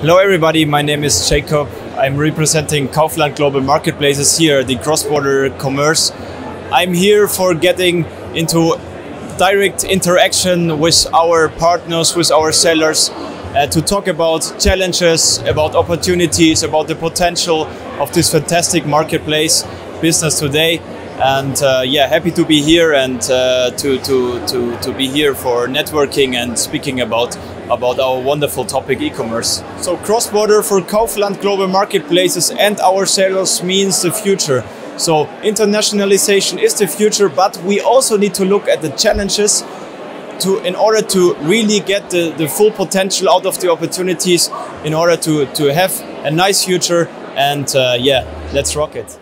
Hello, everybody. My name is Jakob. I'm representing Kaufland Global Marketplaces here the Cross Border Commerce. I'm here for getting into direct interaction with our partners, with our sellers, uh, to talk about challenges, about opportunities, about the potential of this fantastic marketplace business today. And uh, yeah, happy to be here and uh, to, to, to, to be here for networking and speaking about, about our wonderful topic e-commerce. So cross-border for Kaufland Global Marketplaces and our sellers means the future. So internationalization is the future, but we also need to look at the challenges to, in order to really get the, the full potential out of the opportunities in order to, to have a nice future and uh, yeah, let's rock it.